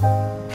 嗯。